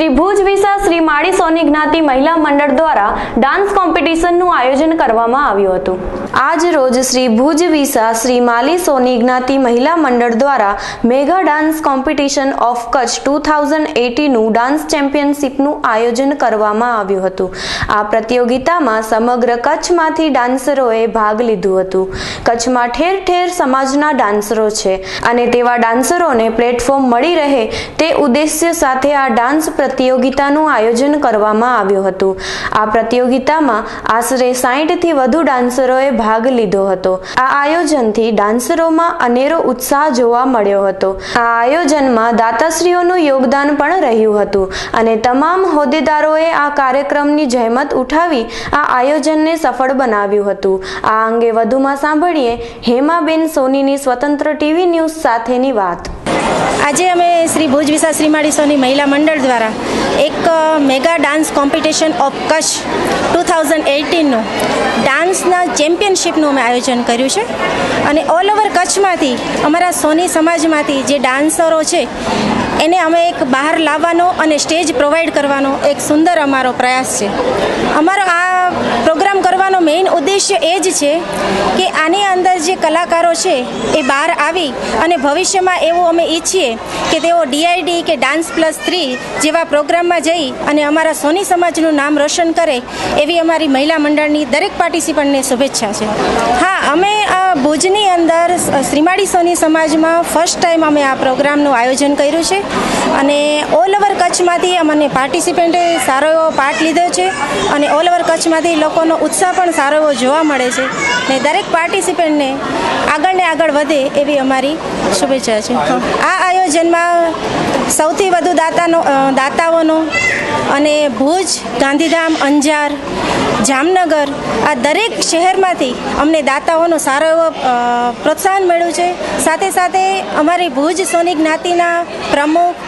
Shri Bhuj Visa Shrimali Soni જ્ઞાતિ મહિલા મંડળ દ્વારા ડાન્સ કોમ્પિટિશનનું આયોજન કરવામાં આવ્યું હતું. આજ રોજ શ્રી ભુજ વિસા શ્રી માલી સોની જ્ઞાતિ મહિલા મંડળ દ્વારા mega dance competition of Kutch two thousand એટીનું dance ચેમ્પિયનશિપનું આયોજન કરવામાં આવ્યું હતું. આ પ્રતિયોગિતામાં સમગ્ર કચ્છમાંથી ડાન્સરોએ ભાગ લીધું હતું. કચ્છમાં ઠેર ઠેર સમાજના ડાન્સરો છે અને તેવા ડાન્સરોને પ્લેટફોર્મ મળી રહે તે ઉદ્દેશ્ય સાથે આ ડાન્સ પ્રતિયોગિતાનું આયોજન કરવામાં આવ્યું હતું. આ પ્રતિયોગિતામાં આશરે સાહીઠથી વધુ ડાન્સરોએ ભાગ લીધો હતો. આ આયોજનથી ડાન્સરોમાં અનેરો ઉત્સાહ જોવા મળ્યો હતો. આ આયોજનમાં દાતાશ્રીઓનું યોગદાન પણ રહ્યું હતું અને તમામ હોદ્દેદારોએ આ કાર્યક્રમની જહેમત ઉઠાવી આ આયોજનને સફળ બનાવ્યું હતું. આ અંગે વધુમાં સાંભળીએ હેમાબેન સોનીની સ્વતંત્ર ટીવી ન્યૂઝ સાથેની વાત. આજે અમે શ્રી ભુજ વિસા શ્રીમાળી સોની મહિલા મંડળ દ્વારા એક mega dance competition of Kutch two thousand એઇટીનનું ડાન્સના ચેમ્પિયનશિપનું અમે આયોજન કર્યું છે. અને ઓલ ઓવર કચ્છમાંથી, અમારા સોની સમાજમાંથી જે ડાન્સરો છે, એને અમે એક બહાર લાવવાનો અને સ્ટેજ પ્રોવાઈડ કરવાનો એક સુંદર અમારો પ્રયાસ છે. અમારો આ પ્રોગ્રામ કરવાનો મેઇન ઉદ્દેશ્ય એ જ છે કે આની અંદર જે કલાકારો છે એ બહાર આવી અને ભવિષ્યમાં એવું અમે ઈચ્છીએ કે તેઓ ડીઆઈડી કે ડાન્સ પ્લસ થ્રી જેવા પ્રોગ્રામમાં જઈ અને અમારા સોની સમાજનું નામ રોશન કરે એવી અમારી મહિલા મંડળની દરેક પાર્ટિસિપન્ટને શુભેચ્છા છે. હા, અમે ભુજની અંદર શ્રીમાળી સોની સમાજમાં ફર્સ્ટ ટાઈમ અમે આ પ્રોગ્રામનું આયોજન કર્યું છે અને ઓલ ઓવર કચ્છમાંથી અમને પાર્ટિસિપેન્ટે સારો એવો પાર્ટ લીધો છે અને ઓલ ઓવર કચ્છમાંથી લોકોનો ઉત્સાહ પણ સારો એવો જોવા મળે છે. ને દરેક પાર્ટિસિપેન્ટને આગળ ને આગળ વધે એવી અમારી શુભેચ્છા છે. આ આયોજનમાં સૌથી વધુ દાતાનો દાતાઓનો અને ભુજ ગાંધીધામ અંજાર જામનગર આ દરેક શહેરમાંથી અમને દાતાઓનો સારો એવો પ્રોત્સાહન મળ્યું છે. સાથે સાથે અમારી ભુજ સોની જ્ઞાતિના પ્રમુખ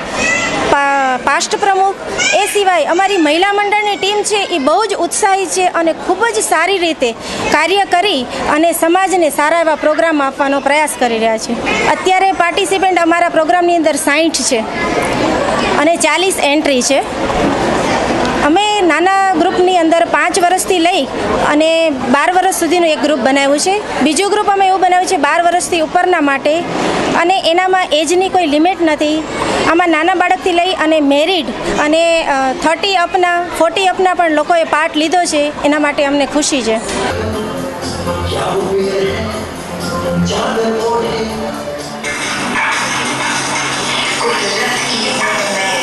પાસ્ટ પ્રમુખ. એ સિવાય અમારી મહિલા મંડળની ટીમ છે, એ બહુ જ ઉત્સાહી છે અને ખૂબ જ સારી રીતે કાર્ય કરી અને સમાજને સારા એવા પ્રોગ્રામ આપવાનો પ્રયાસ કરી રહ્યા છે. અત્યારે પાર્ટિસિપેન્ટ અમારા પ્રોગ્રામની અંદર સાહીઠ છે અને ચાલીસ એન્ટ્રી છે. નાના ગ્રુપની અંદર પાંચ વર્ષથી લઈ અને બાર વર્ષ સુધીનું એક ગ્રુપ બનાવ્યું છે બીજું ગ્રુપ અમે એવું બનાવ્યું છે, બાર વર્ષથી ઉપરના માટે અને એનામાં એજની કોઈ લિમિટ નથી આમાં નાના બાળકથી લઈ અને મેરિડ અને થર્ટી અપના, ફોર્ટી અપના પણ લોકોએ પાર્ટ લીધો છે, એના માટે અમને ખુશી છે Thank.